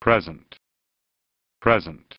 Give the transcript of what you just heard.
present, present.